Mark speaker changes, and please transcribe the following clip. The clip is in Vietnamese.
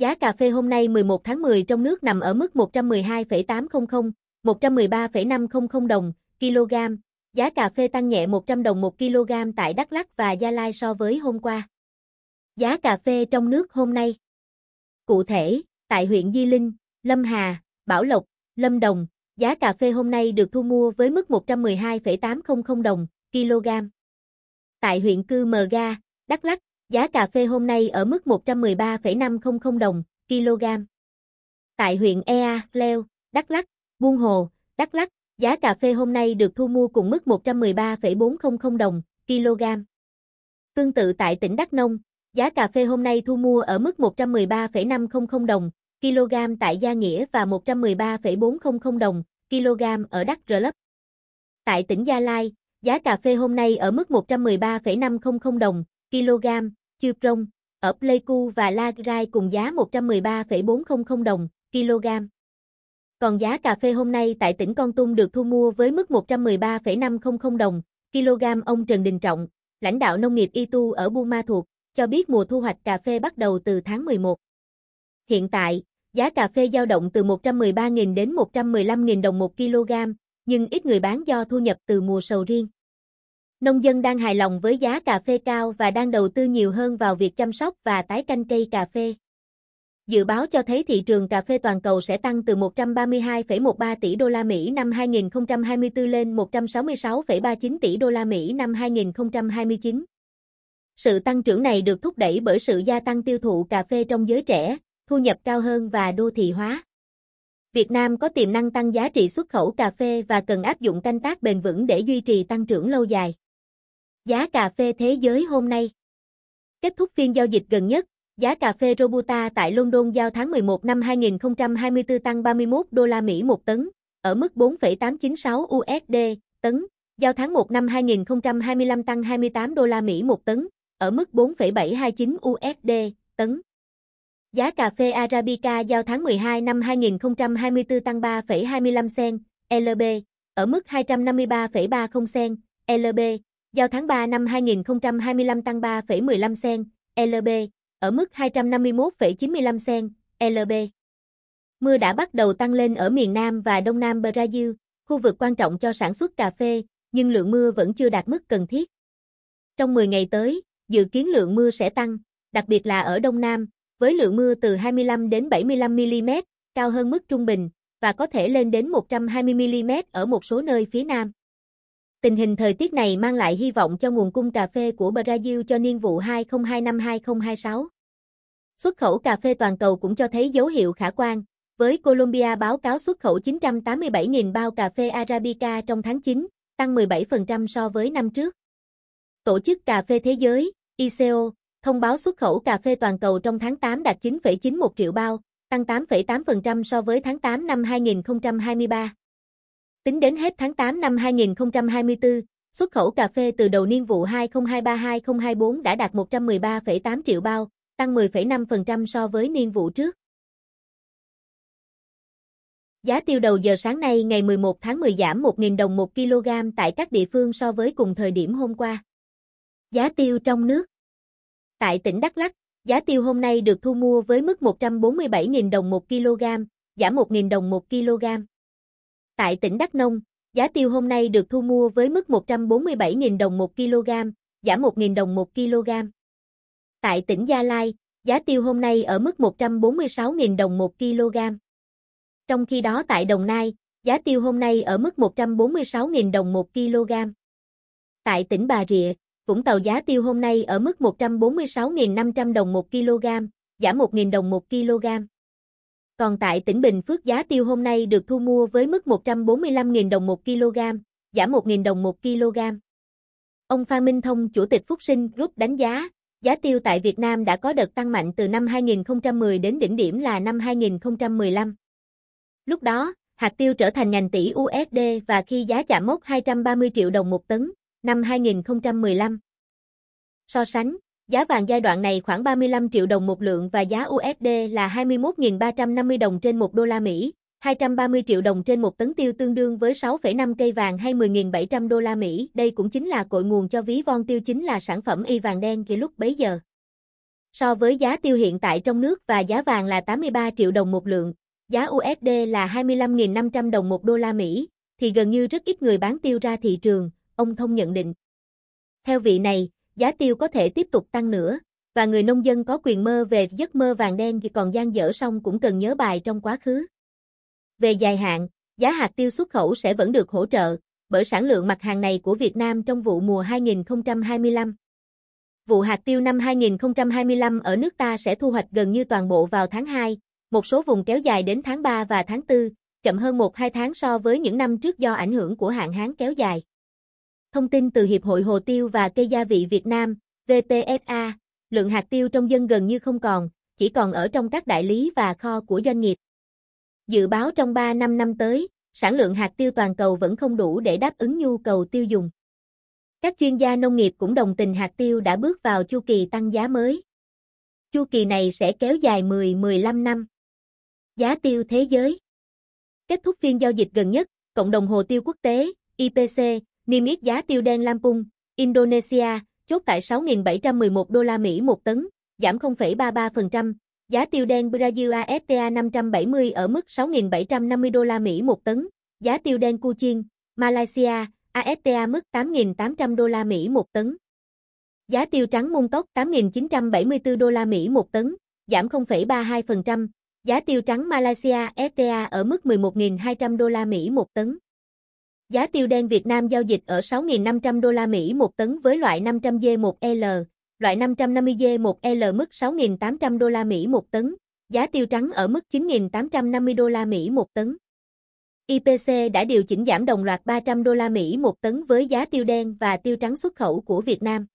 Speaker 1: Giá cà phê hôm nay 11 tháng 10 trong nước nằm ở mức 112,800, 113,500 đồng kg. Giá cà phê tăng nhẹ 100 đồng 1 kg tại Đắk Lắk và Gia Lai so với hôm qua. Giá cà phê trong nước hôm nay. Cụ thể, tại huyện Di Linh, Lâm Hà, Bảo Lộc, Lâm Đồng, giá cà phê hôm nay được thu mua với mức 112,800 đồng kg. Tại huyện Cư Mờ Ga, Đắk Lắk, giá cà phê hôm nay ở mức 113,500 đồng kg. Tại huyện Ea, Leo, Đắk Lắk, Buôn Hồ, Đắk Lắk, giá cà phê hôm nay được thu mua cùng mức 113,400 đồng kg. Tương tự tại tỉnh Đắk Nông, giá cà phê hôm nay thu mua ở mức 113,500 đồng kg tại Gia Nghĩa và 113,400 đồng kg ở Đắk Rơ Lấp. Tại tỉnh Gia Lai, giá cà phê hôm nay ở mức 113,500 đồng kg, Chuprong, ở Pleiku và Lagrai cùng giá 113,400 đồng kg. Còn giá cà phê hôm nay tại tỉnh Con Tum được thu mua với mức 113,500 đồng kg ông Trần Đình Trọng, lãnh đạo nông nghiệp Y ở Buôn Ma Thuột, cho biết mùa thu hoạch cà phê bắt đầu từ tháng 11. Hiện tại, giá cà phê dao động từ 113.000 đến 115.000 đồng một kg, nhưng ít người bán do thu nhập từ mùa sầu riêng. Nông dân đang hài lòng với giá cà phê cao và đang đầu tư nhiều hơn vào việc chăm sóc và tái canh cây cà phê. Dự báo cho thấy thị trường cà phê toàn cầu sẽ tăng từ 132,13 tỷ đô la Mỹ năm 2024 lên 166,39 tỷ đô la Mỹ năm 2029. Sự tăng trưởng này được thúc đẩy bởi sự gia tăng tiêu thụ cà phê trong giới trẻ, thu nhập cao hơn và đô thị hóa. Việt Nam có tiềm năng tăng giá trị xuất khẩu cà phê và cần áp dụng canh tác bền vững để duy trì tăng trưởng lâu dài. Giá cà phê thế giới hôm nay. Kết thúc phiên giao dịch gần nhất, giá cà phê Robusta tại London giao tháng 11 năm 2024 tăng 31 đô la Mỹ một tấn, ở mức 4,896 USD tấn, giao tháng 1 năm 2025 tăng 28 đô la Mỹ một tấn, ở mức 4,729 USD tấn. Giá cà phê Arabica giao tháng 12 năm 2024 tăng 3,25 sen, LB, ở mức 253,30 sen, LB, giao tháng 3 năm 2025 tăng 3,15 sen, LB, ở mức 251,95 sen, LB. Mưa đã bắt đầu tăng lên ở miền Nam và Đông Nam Brazil, khu vực quan trọng cho sản xuất cà phê, nhưng lượng mưa vẫn chưa đạt mức cần thiết. Trong 10 ngày tới, dự kiến lượng mưa sẽ tăng, đặc biệt là ở Đông Nam, với lượng mưa từ 25 đến 75 mm, cao hơn mức trung bình, và có thể lên đến 120 mm ở một số nơi phía Nam. Tình hình thời tiết này mang lại hy vọng cho nguồn cung cà phê của Brazil cho niên vụ 2025-2026. Xuất khẩu cà phê toàn cầu cũng cho thấy dấu hiệu khả quan, với Colombia báo cáo xuất khẩu 987.000 bao cà phê Arabica trong tháng 9, tăng 17% so với năm trước. Tổ chức Cà phê Thế giới, ICO, thông báo xuất khẩu cà phê toàn cầu trong tháng 8 đạt 9,91 triệu bao, tăng 8,8% so với tháng 8 năm 2023. Tính đến hết tháng 8 năm 2024, xuất khẩu cà phê từ đầu niên vụ 2023-2024 đã đạt 113,8 triệu bao, tăng 10,5% so với niên vụ trước. Giá tiêu đầu giờ sáng nay ngày 11 tháng 10 giảm 1.000 đồng 1 kg tại các địa phương so với cùng thời điểm hôm qua. Giá tiêu trong nước Tại tỉnh Đắk Lắk, giá tiêu hôm nay được thu mua với mức 147.000 đồng 1 kg, giảm 1.000 đồng 1 kg. Tại tỉnh Đắk Nông, giá tiêu hôm nay được thu mua với mức 147.000 đồng 1 kg, giảm 1.000 đồng 1 kg. Tại tỉnh Gia Lai, giá tiêu hôm nay ở mức 146.000 đồng 1 kg. Trong khi đó tại Đồng Nai, giá tiêu hôm nay ở mức 146.000 đồng 1 kg. Tại tỉnh Bà Rịa, Vũng Tàu giá tiêu hôm nay ở mức 146.500 đồng 1 kg, giảm 1.000 đồng 1 kg. Còn tại tỉnh Bình Phước giá tiêu hôm nay được thu mua với mức 145.000 đồng 1 kg, giảm 1.000 đồng 1 kg. Ông Phan Minh Thông, Chủ tịch Phúc Sinh Group đánh giá, giá tiêu tại Việt Nam đã có đợt tăng mạnh từ năm 2010 đến đỉnh điểm là năm 2015. Lúc đó, hạt tiêu trở thành ngành tỷ USD và khi giá chạm mốc 230 triệu đồng một tấn, năm 2015. So sánh, giá vàng giai đoạn này khoảng 35 triệu đồng một lượng và giá USD là 21.350 đồng trên 1 đô la Mỹ, 230 triệu đồng trên một tấn tiêu tương đương với 6,5 cây vàng hay 10.700 đô la Mỹ. Đây cũng chính là cội nguồn cho ví von tiêu chính là sản phẩm y vàng đen kia lúc bấy giờ. so với giá tiêu hiện tại trong nước và giá vàng là 83 triệu đồng một lượng, giá USD là 25.500 đồng một đô la Mỹ, thì gần như rất ít người bán tiêu ra thị trường, ông Thông nhận định. Theo vị này, giá tiêu có thể tiếp tục tăng nữa, và người nông dân có quyền mơ về giấc mơ vàng đen thì còn gian dở xong cũng cần nhớ bài trong quá khứ. Về dài hạn, giá hạt tiêu xuất khẩu sẽ vẫn được hỗ trợ, bởi sản lượng mặt hàng này của Việt Nam trong vụ mùa 2025. Vụ hạt tiêu năm 2025 ở nước ta sẽ thu hoạch gần như toàn bộ vào tháng 2, một số vùng kéo dài đến tháng 3 và tháng 4, chậm hơn 1-2 tháng so với những năm trước do ảnh hưởng của hạn hán kéo dài. Thông tin từ Hiệp hội Hồ tiêu và Cây gia vị Việt Nam, VPSA, lượng hạt tiêu trong dân gần như không còn, chỉ còn ở trong các đại lý và kho của doanh nghiệp. Dự báo trong 3 năm năm tới, sản lượng hạt tiêu toàn cầu vẫn không đủ để đáp ứng nhu cầu tiêu dùng. Các chuyên gia nông nghiệp cũng đồng tình hạt tiêu đã bước vào chu kỳ tăng giá mới. Chu kỳ này sẽ kéo dài 10-15 năm. Giá tiêu thế giới Kết thúc phiên giao dịch gần nhất, cộng đồng hồ tiêu quốc tế, IPC, niêm yết giá tiêu đen Lampung, Indonesia, chốt tại 6.711 đô la Mỹ một tấn, giảm 0,33%. Giá tiêu đen Brazil ASTA 570 ở mức 6.750 đô la Mỹ một tấn. Giá tiêu đen Kuching, Malaysia, ASTA mức 8.800 đô la Mỹ một tấn. Giá tiêu trắng mung tốc 8.974 đô la Mỹ một tấn, giảm 0,32%. Giá tiêu trắng Malaysia STA ở mức 11.200 đô la Mỹ một tấn. Giá tiêu đen Việt Nam giao dịch ở 6.500 đô la Mỹ một tấn với loại 500 g 1L, loại 550 g 1L mức 6.800 đô la Mỹ một tấn, giá tiêu trắng ở mức 9.850 đô la Mỹ một tấn. IPC đã điều chỉnh giảm đồng loạt 300 đô la Mỹ một tấn với giá tiêu đen và tiêu trắng xuất khẩu của Việt Nam.